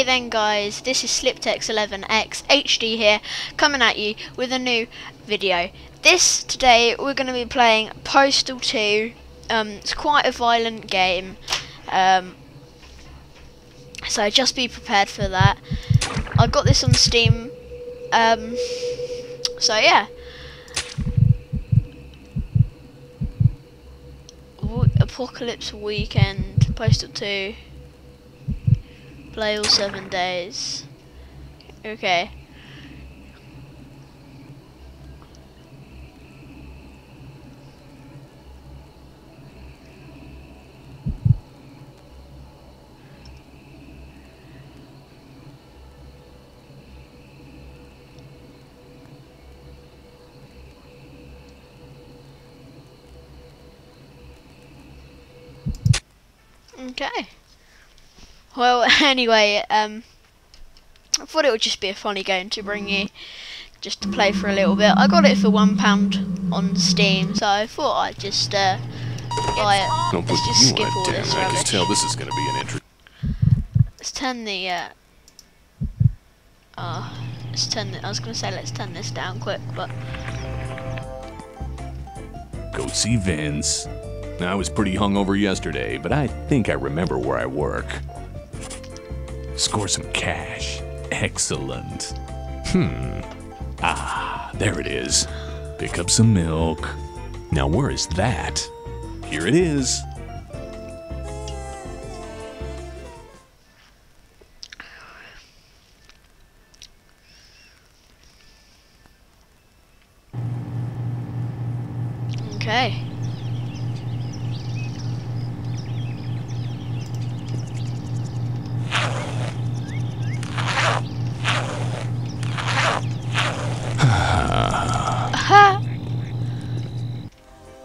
Hey then guys, this is Sliptex11X HD here, coming at you with a new video. This, today, we're going to be playing Postal 2. Um, it's quite a violent game, um, so just be prepared for that. I got this on Steam, um, so yeah. Apocalypse Weekend, Postal 2. Play all seven days. Okay. Okay. Well, anyway, um, I thought it would just be a funny game to bring you, just to play for a little bit. I got it for one pound on Steam, so I thought I'd just uh, buy it. Don't Let's just skip all this I can tell this is going to be an interest. Let's turn the. Uh, uh, let's turn. The, I was gonna say let's turn this down quick, but Go see Vince. I was pretty hungover yesterday, but I think I remember where I work. Score some cash. Excellent. Hmm. Ah, there it is. Pick up some milk. Now, where is that? Here it is. okay.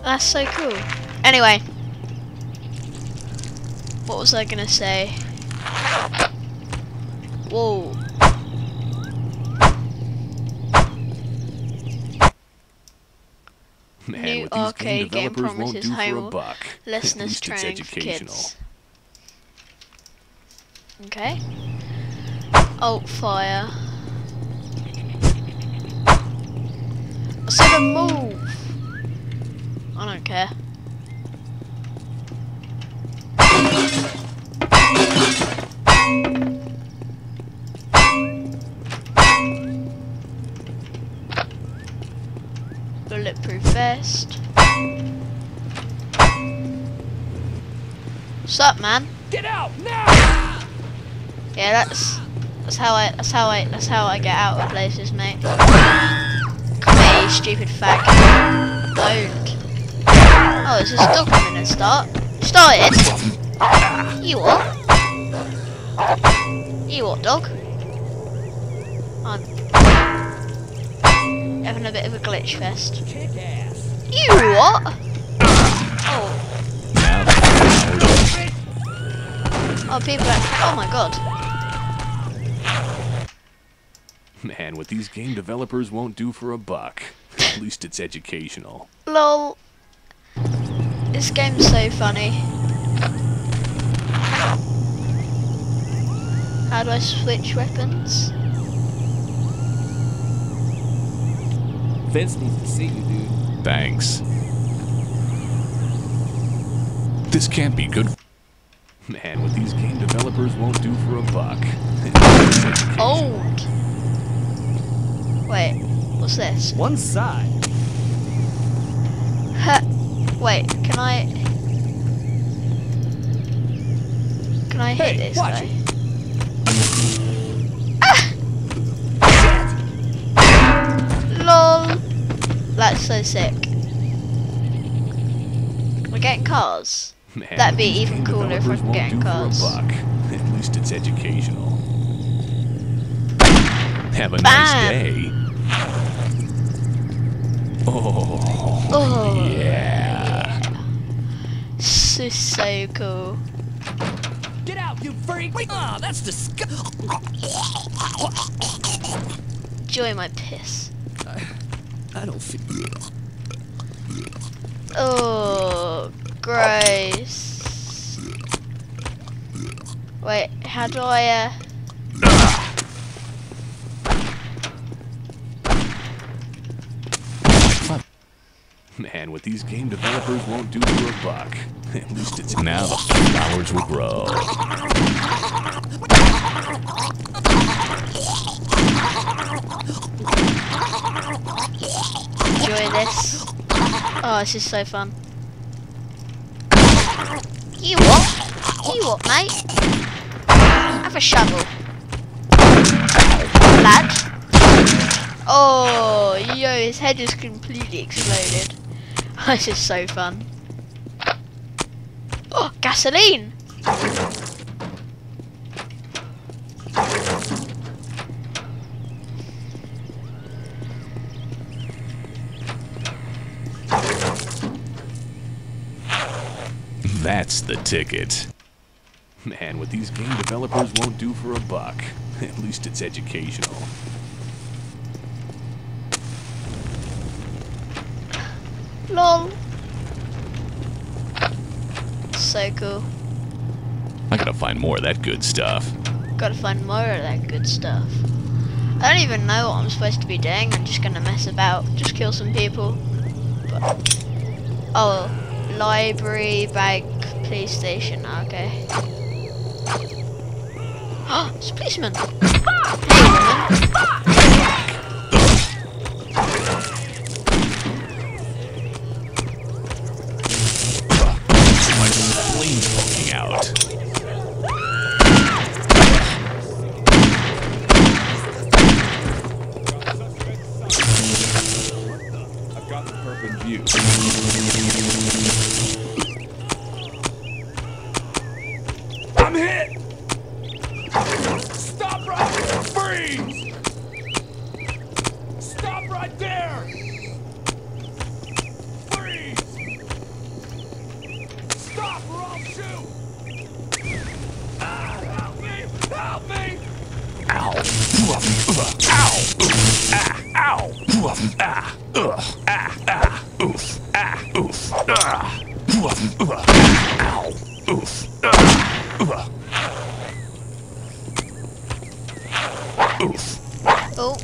That's so cool. Anyway, what was I gonna say? Whoa. Man, New arcade game won't promises do for a home buck. Listeners At it's training for kids. Okay. Alt fire. I said a move. I don't care. Bulletproof vest. What's up, man? Get out now! Yeah, that's that's how I that's how I that's how I get out of places, mate. Come here, you stupid fag. Oh, there's a dog coming and start. Started. You what? You what, dog? I'm having a bit of a glitch fest. You what? Oh, oh, people are. Oh my god. man, what these game developers won't do for a buck. At least it's educational. Lol. This game's so funny. How do I switch weapons? Vince needs to see you, dude. Thanks. This can't be good. Man, what these game developers won't do for a buck. It's. Old. Wait, what's this? One side. Ha. Wait, can I? Can I hit Hey, this watch guy? it. Ah! Lol. That's so sick. We're getting cars. Man, That'd be even cooler if I developers could won't get in do cars. Buck. At least it's educational. Have a Bam. nice day. Oh, Oh. yeah. So so cool. Get out, you freak! Ah, that's disgusting. Enjoy my piss. I don't feel. Oh, gross. Wait, how do I, uh... Man, what these game developers won't do for a buck. At least it's now the flowers will grow. Enjoy this. Oh, this is so fun. You what? You what, mate? Have a shovel. Lad. Oh, yo, his head is completely exploded. This is so fun. Oh, gasoline! That's the ticket. Man, what these game developers won't do for a buck. At least it's educational. LOL. So cool. I gotta find more of that good stuff. Gotta find more of that good stuff. I don't even know what I'm supposed to be doing. I'm just gonna mess about, just kill some people. But, oh, library, bank, police station. Ah, okay. Oh, it's a policeman. Hey, woman. Ow! Ow! Ah! Ow! Ah! Ugh! Ah! Ah! Oof! Ah! Oof! Ah! Ow! Oof! Ah! Ugh! Oof! Oh,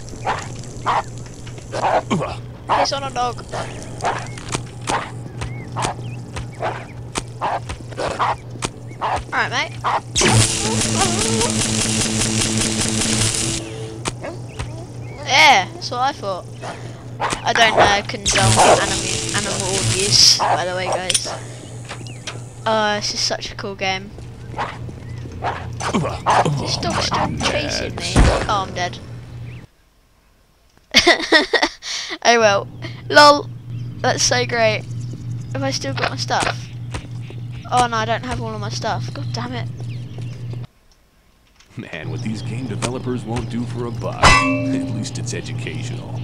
Ugh! he's on a dog. Alright, mate. Yeah, that's what I thought. I don't uh, condone animal, animal abuse, by the way, guys. Oh, this is such a cool game. This dog's still chasing me. Oh, I'm dead. oh well. Lol. That's so great. Have I still got my stuff? Oh no, I don't have all of my stuff. God damn it. Man, what these game developers won't do for a buck. At least it's educational.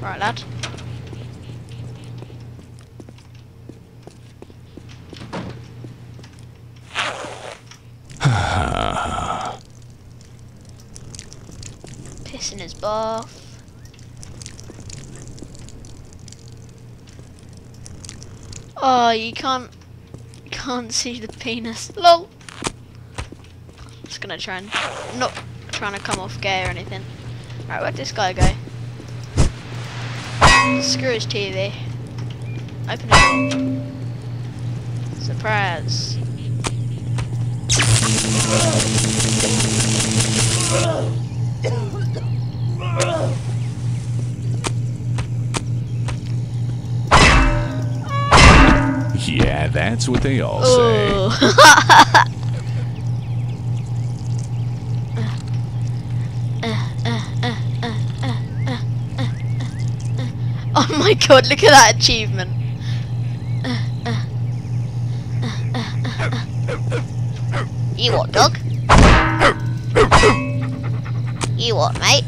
Right, lad. Bath. Oh, you can't, can't see the penis. Lol. Just gonna try and not trying to come off gay or anything. Right, where'd this guy go? Screw his TV. Open door. Surprise. Yeah, that's what they all say. Oh. oh my god, look at that achievement. You what, dog? You what, mate?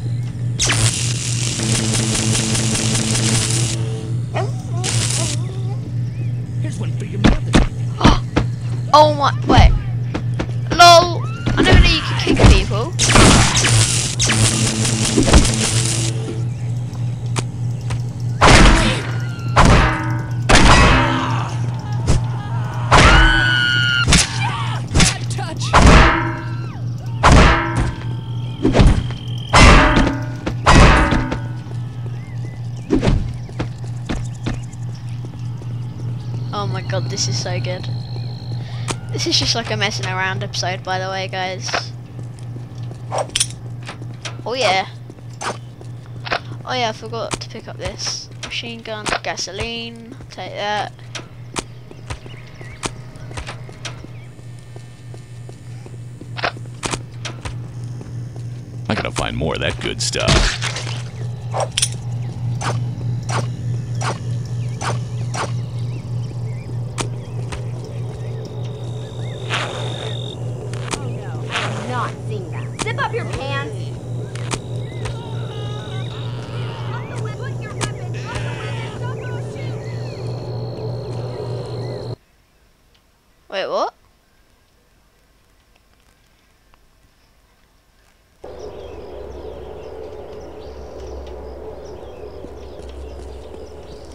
One for your mother. Oh my, wait. LOL. I never knew you could kick people. Oh my god, this is so good. This is just like a messing around episode, by the way, guys. Oh yeah. Oh yeah, I forgot to pick up this. Machine gun, gasoline, take that. I gotta find more of that good stuff.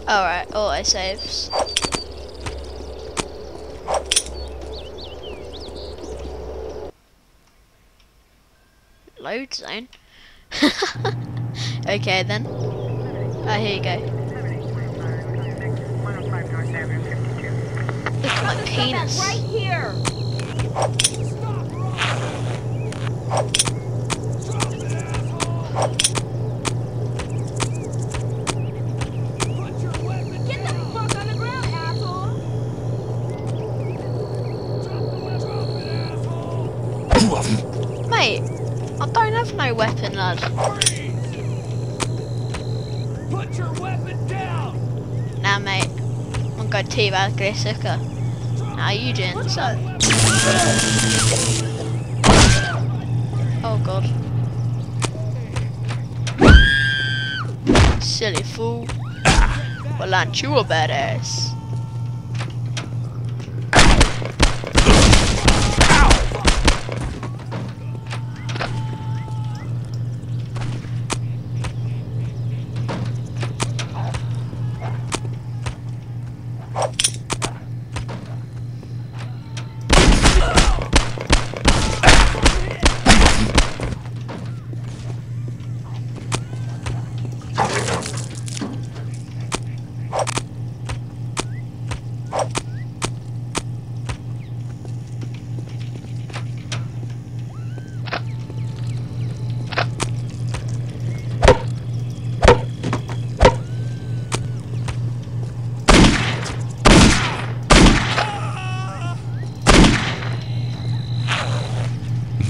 Alright, auto saves. Load zone. okay then. Ah, here you go. Look at my penis. Right here. Weapon. Put your weapon down! Nah, mate. I'm gonna go teabag this sucker. How you doing, son? Oh god. Silly fool. Well, aren't you a badass?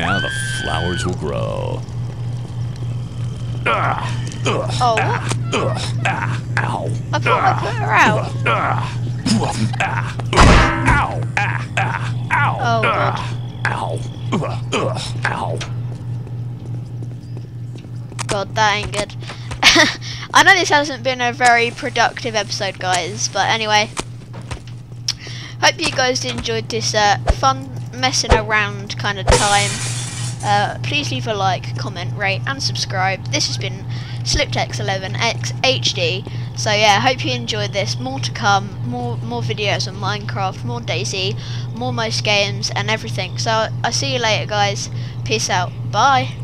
Now the flowers will grow. Oh, Ah. Ah. Ow. I thought I put her out. Ah. Ow. Ah. Ah. Ow. Oh, Ah. Ow. Ugh. Ow. God, that ain't good. I know this hasn't been a very productive episode, guys, but anyway. Hope you guys enjoyed this uh, fun messing around kind of time. Uh, please leave a like, comment, rate, and subscribe. This has been SlipTex11X HD. So yeah, hope you enjoyed this. More to come. More more videos on Minecraft, more DayZ, more most games, and everything. So I'll see you later, guys. Peace out. Bye.